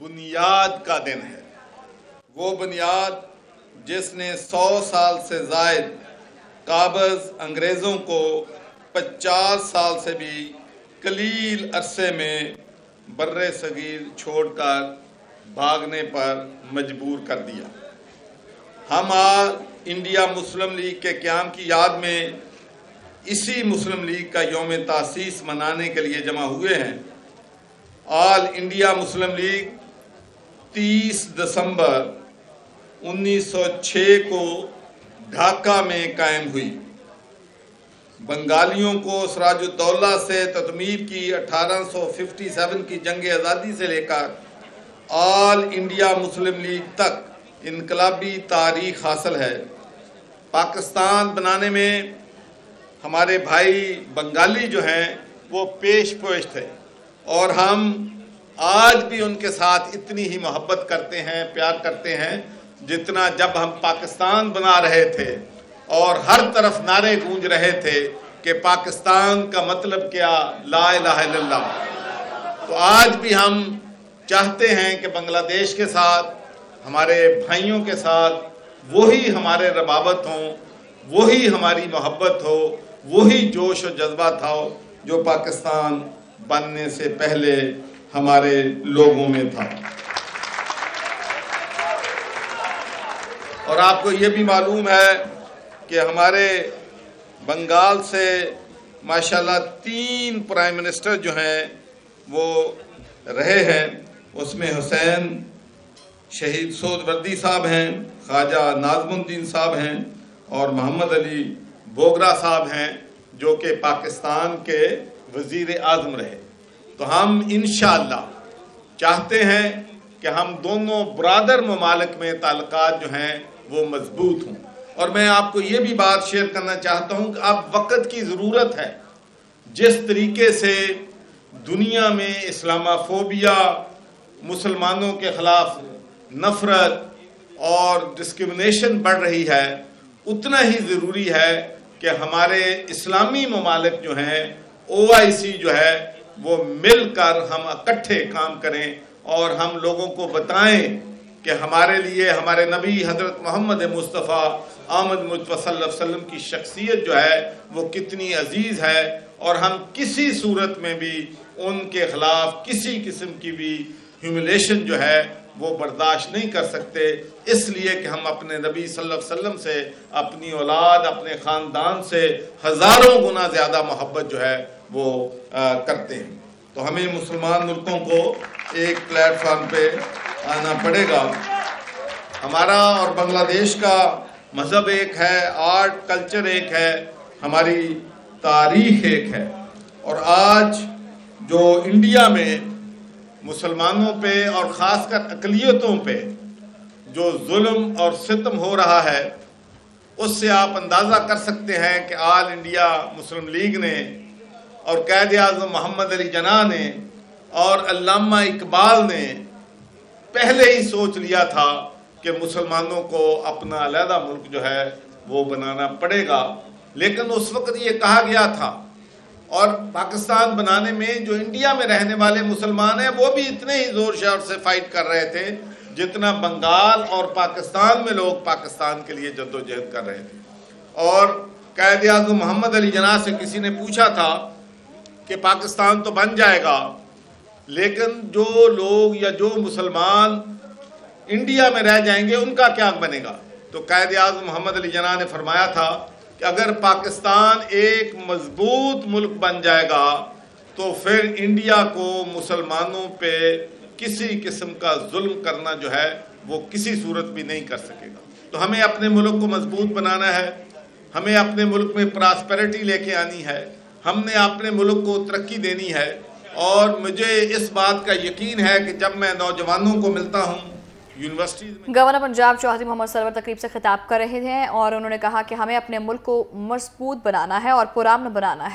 बुनियाद का दिन है। वो बुनियाद जिसने सौ साल से जायद काबज अंग्रेज़ों को पचास साल से भी कलील अरसे में बर्र सगीर छोड़कर भागने पर मजबूर कर दिया। हम आज इंडिया मुस्लिम लीग के क्याम की याद में इसी मुस्लिम लीग का योम तासीस मनाने के लिए जमा हुए हैं। ऑल इंडिया मुस्लिम लीग 30 दिसंबर 1906 को ढाका में कायम हुई। बंगालियों को सराजुद्दौला से तदमीर की 1857 की जंग आज़ादी से लेकर ऑल इंडिया मुस्लिम लीग तक इनकलाबी तारीख हासिल है। पाकिस्तान बनाने में हमारे भाई बंगाली जो हैं, वो पेश पोश थे और हम आज भी उनके साथ इतनी ही मोहब्बत करते हैं, प्यार करते हैं, जितना जब हम पाकिस्तान बना रहे थे और हर तरफ़ नारे गूंज रहे थे कि पाकिस्तान का मतलब क्या, ला इलाहा तो आज भी हम चाहते हैं कि बांग्लादेश के साथ, हमारे भाइयों के साथ, वही हमारे रबाबत हों, वही हमारी मोहब्बत हो, वही जोश और जज्बा था जो पाकिस्तान बनने से पहले हमारे लोगों में था। और आपको ये भी मालूम है कि हमारे बंगाल से, माशाल्लाह, तीन प्राइम मिनिस्टर जो हैं, वो रहे हैं। उसमें हुसैन, शहीद सोदवर्दी साहब हैं, ख्वाजा नाजमुद्दीन साहब हैं, और मोहम्मद अली बोगरा साहब हैं, जो कि पाकिस्तान के वज़ीर आज़म रहे। तो हम इन चाहते हैं कि हम दोनों बरदर ममालिक में ताल्लुक जो हैं, वो मज़बूत हों। और मैं आपको ये भी बात शेयर करना चाहता हूँ कि अब वक़्त की ज़रूरत है। जिस तरीके से दुनिया में इस्लामाफोबिया मुसलमानों के ख़िलाफ़ नफ़रत और डिस्क्रिमिनेशन बढ़ रही है, उतना ही ज़रूरी है कि हमारे इस्लामी ममालिक जो हैं ओ आई सी जो है वो मिलकर हम इकट्ठे काम करें और हम लोगों को बताएँ कि हमारे लिए, हमारे नबी हज़रत मोहम्मद मुस्तफ़ा आमद मुतफ़ल्लम की शख्सियत जो है, वो कितनी अज़ीज़ है और हम किसी सूरत में भी उनके ख़िलाफ़ किसी किस्म की भी ह्यूमिलेशन जो है वो बर्दाश्त नहीं कर सकते इसलिए कि हम अपने नबी सल्लल्लाहु अलैहि वसल्लम से अपनी औलाद अपने ख़ानदान से हज़ारों गुना ज़्यादा मोहब्बत जो है वो आ, करते हैं। तो हमें मुसलमान मुल्कों को एक प्लेटफॉर्म पे आना पड़ेगा। हमारा और बांग्लादेश का मज़हब एक है आर्ट कल्चर एक है हमारी तारीख एक है। और आज जो इंडिया में मुसलमानों पे और ख़ासकर अकलीतों पे जो जुल्म और सितम हो रहा है, उससे आप अंदाज़ा कर सकते हैं कि आल इंडिया मुस्लिम लीग ने और कैद आज़म मोहम्मद अली जना ने और अल्लामा इकबाल ने पहले ही सोच लिया था कि मुसलमानों को अपना अलहदा मुल्क जो है वो बनाना पड़ेगा। लेकिन उस वक्त ये कहा गया था और पाकिस्तान बनाने में जो इंडिया में रहने वाले मुसलमान हैं, वो भी इतने ही ज़ोर शोर से फाइट कर रहे थे जितना बंगाल और पाकिस्तान में लोग पाकिस्तान के लिए जद्दोजहद कर रहे थे। और कैद आज़म मोहम्मद अली जना से किसी ने पूछा था कि पाकिस्तान तो बन जाएगा, लेकिन जो लोग या जो मुसलमान इंडिया में रह जाएँगे, उनका क्या बनेगा? तो कैद आज़म मोहम्मद अली जना ने फरमाया था अगर पाकिस्तान एक मज़बूत मुल्क बन जाएगा तो फिर इंडिया को मुसलमानों पे किसी किस्म का जुल्म करना जो है, वो किसी सूरत भी नहीं कर सकेगा। तो हमें अपने मुल्क को मज़बूत बनाना है, हमें अपने मुल्क में प्रॉस्पेरिटी लेके आनी है, हमने अपने मुल्क को तरक्की देनी है, और मुझे इस बात का यकीन है कि जब मैं नौजवानों को मिलता हूँ गवर्नर पंजाब चौधरी मोहम्मद सरवर तकरीब से खिताब कर रहे थे और उन्होंने कहा कि हमें अपने मुल्क को मज़बूत बनाना है और पुरान बनाना है।